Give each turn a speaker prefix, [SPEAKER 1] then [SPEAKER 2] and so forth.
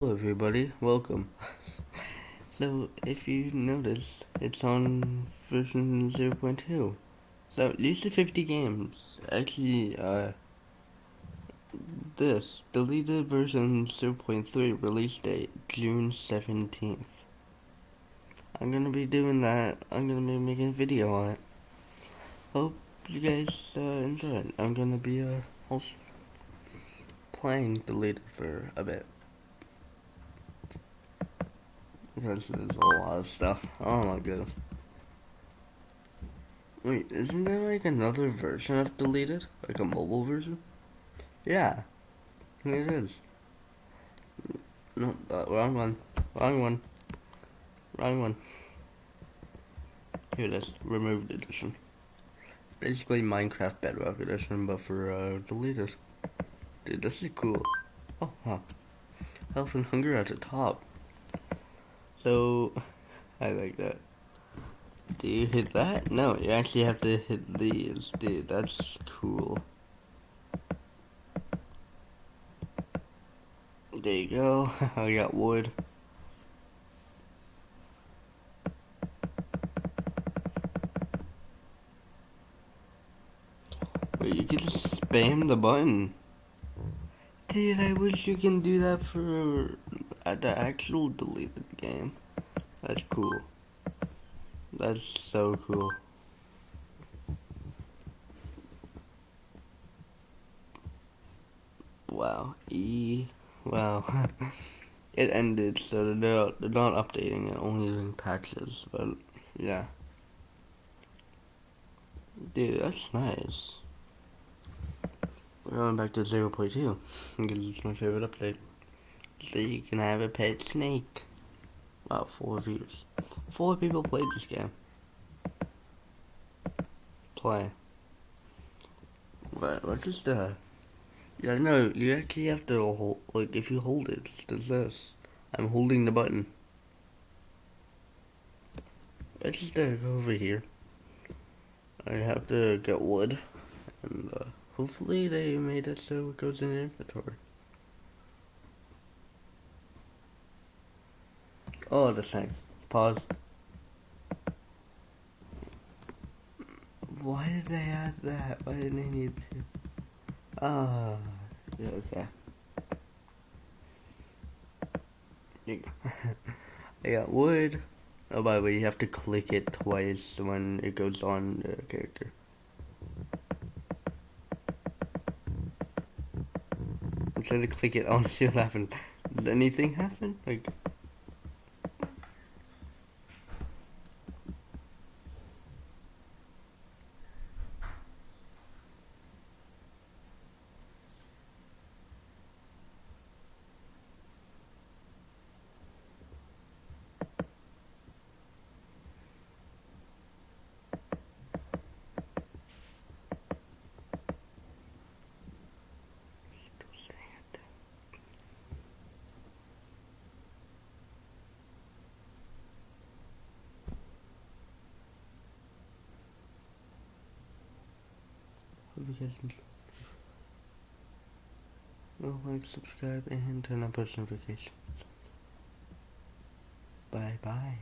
[SPEAKER 1] Hello everybody, welcome. so, if you notice, it's on version 0.2. So, these are 50 games. Actually, uh, this, deleted version 0.3 release date, June 17th. I'm gonna be doing that, I'm gonna be making a video on it. Hope you guys uh, enjoy it. I'm gonna be uh, also playing deleted for a bit because there's a lot of stuff. Oh my god. Wait, isn't there like another version of deleted? Like a mobile version? Yeah. It is. No, uh, wrong one. Wrong one. Wrong one. Here it is. Removed edition. Basically Minecraft Bedrock edition, but for uh, deleted. Dude, this is cool. Oh, huh. Health and hunger at the top. So, I like that. Do you hit that? No, you actually have to hit these. Dude, that's cool. There you go. I got wood. Wait, you can just spam the button. Dude, I wish you can do that for the actual deleted game. That's cool. That's so cool. Wow. E. Wow. it ended, so they're, they're not updating it, only doing patches, but yeah. Dude, that's nice. We're going back to 0.2 because it's my favorite update. So you can have a pet snake. Wow, four views. Four people played this game. Play. What, what is that? Yeah, no, you actually have to hold, like, if you hold it, it does this. I'm holding the button. Let's just uh, go over here. I have to get wood, and uh, hopefully they made it so it goes in inventory. Oh, the same. Pause. Why did they add that? Why didn't they need to? Ah, yeah, okay. I got wood. Oh, by the way, you have to click it twice when it goes on the character. Instead of click it, to see what happens. Does anything happen? Like. Like, subscribe, and turn on post notifications. Bye bye.